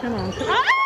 Tamam. Aa!